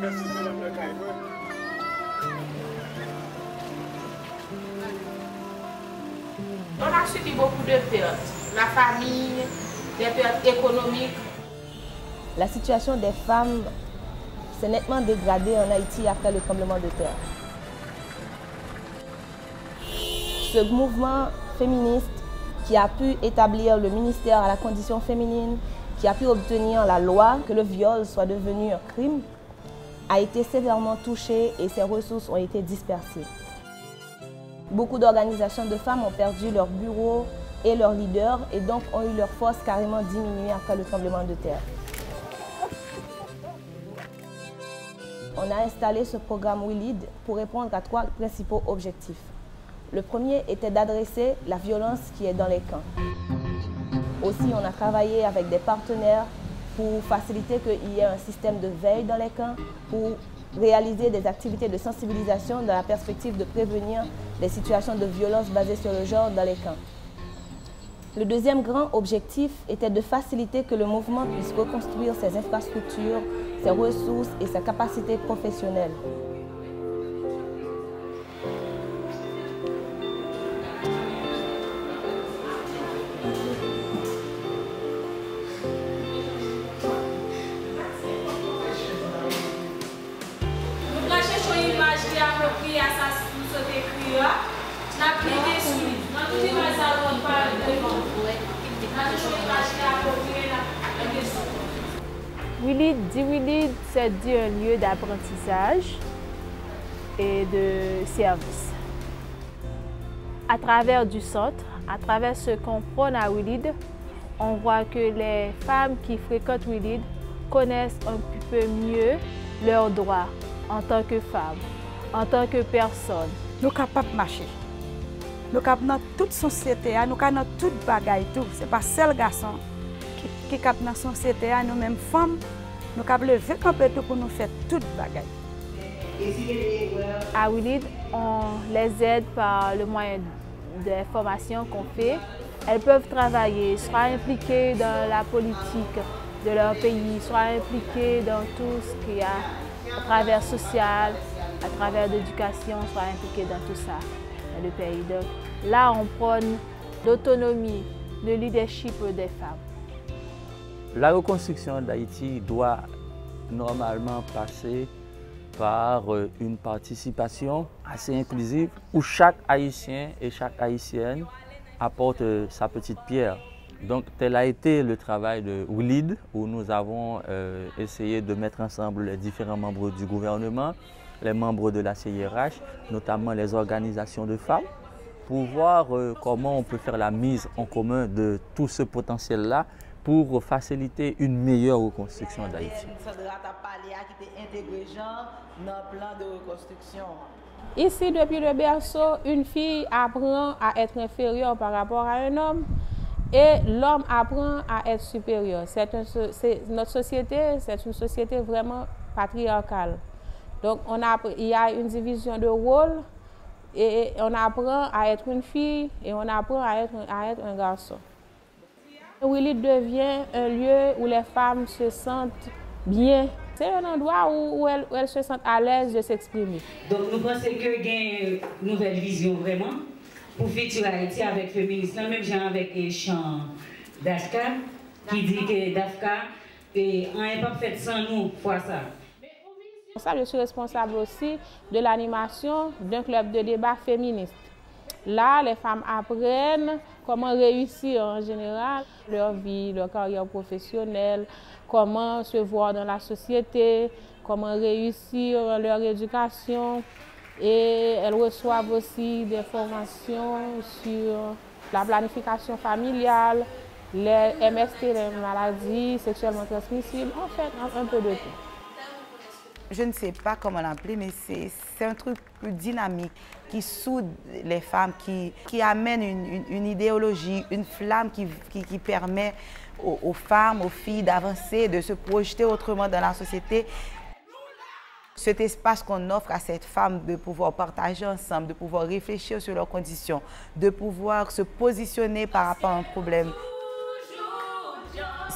On a subi beaucoup de pertes. La famille, des pertes économiques. La situation des femmes s'est nettement dégradée en Haïti après le tremblement de terre. Ce mouvement féministe qui a pu établir le ministère à la condition féminine, qui a pu obtenir la loi que le viol soit devenu un crime, a été sévèrement touché et ses ressources ont été dispersées. Beaucoup d'organisations de femmes ont perdu leur bureau et leurs leaders et donc ont eu leur force carrément diminuée après le tremblement de terre. On a installé ce programme WILID pour répondre à trois principaux objectifs. Le premier était d'adresser la violence qui est dans les camps. Aussi, on a travaillé avec des partenaires pour faciliter qu'il y ait un système de veille dans les camps, pour réaliser des activités de sensibilisation dans la perspective de prévenir les situations de violence basées sur le genre dans les camps. Le deuxième grand objectif était de faciliter que le mouvement puisse reconstruire ses infrastructures, ses ressources et ses capacités professionnelles. Là. La. Willid, dit Willid, c'est dit un lieu d'apprentissage et de service. À travers du centre, à travers ce qu'on prône à Willid, on voit que les femmes qui fréquentent Willid connaissent un petit peu mieux leurs droits en tant que femmes, an tanke person. Nou kapap mache. Nou kap nan tout sosyete a, nou kap nan tout bagay tou. Se pa sel gason ki, ki kap nan sosyete a, nou menm fom, nou kap leve kampe tou pou nou fet tout bagay. A Willid, on les aide par le moyen de formation qu'on fait. Elles peuvent travailler, soit impliquées dans la politique de leur pays, soit impliquées dans tout ce qu'il y a à travers social, à travers l'éducation, soit impliquées dans tout ça dans le pays. Donc là, on prône l'autonomie, le leadership des femmes. La reconstruction d'Haïti doit normalement passer par euh, une participation assez inclusive où chaque Haïtien et chaque Haïtienne apporte euh, sa petite pierre. Donc tel a été le travail de WILID où nous avons euh, essayé de mettre ensemble les différents membres du gouvernement, les membres de la CIRH, notamment les organisations de femmes, pour voir euh, comment on peut faire la mise en commun de tout ce potentiel-là pour faciliter une meilleure reconstruction d'Haïti. Ici, depuis le berceau, une fille apprend à être inférieure par rapport à un homme et l'homme apprend à être supérieur. C'est- notre société, c'est une société vraiment patriarcale. Donc, on a, il y a une division de rôle et on apprend à être une fille et on apprend à être, à être un garçon. Willy devient un lieu où les femmes se sentent bien. C'est un endroit où, où elles, elle se sentent à l'aise de s'exprimer. Donc, nous pensons que gagne une nouvelle vision vraiment pour futur Haïti avec féminisme, même genre avec les chants d'Afka qui dit que d'Afka, on n'est pas fait sans nous, fois ça. Je suis responsable aussi de l'animation d'un club de débat féministe. Là, les femmes apprennent comment réussir en général leur vie, leur carrière professionnelle, comment se voir dans la société, comment réussir leur éducation. Et elles reçoivent aussi des formations sur la planification familiale, les MST, les maladies sexuellement transmissibles, en fait, un peu de tout. Je ne sais pas comment l'appeler, mais c'est un truc plus dynamique qui soude les femmes, qui, qui amène une, une- idéologie, une flamme qui, qui- qui permet aux, aux femmes, aux filles d'avancer, de se projeter autrement dans la société. Cet espace qu'on offre à cette femme de pouvoir partager ensemble, de pouvoir réfléchir sur leurs conditions, de pouvoir se positionner par rapport à un problème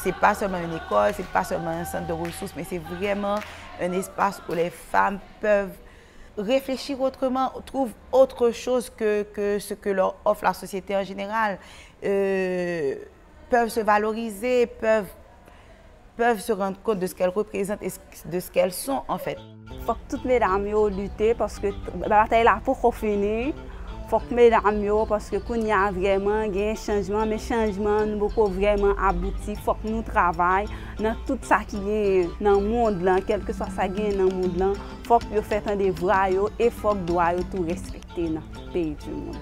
c'est pas seulement une école, c'est pas seulement un centre de ressources, mais c'est vraiment un espace où les femmes peuvent réfléchir autrement, trouvent autre chose que, que ce que leur offre la société en général, euh, peuvent se valoriser, peuvent, peuvent se rendre compte de ce qu'elles représentent et de ce qu'elles sont en fait. Faut que toutes les dames lutter parce que la bataille là pour finir. fok medan yo, paske koun ya vreman gen chanjman, men chanjman nou boko vreman abouti, fok nou travay nan tout sa ki gen nan moun lan, kelke sa sa gen nan moun lan, fok yo fet an de vwa yo, e fok dwa yo tou respekte nan peyi di moun.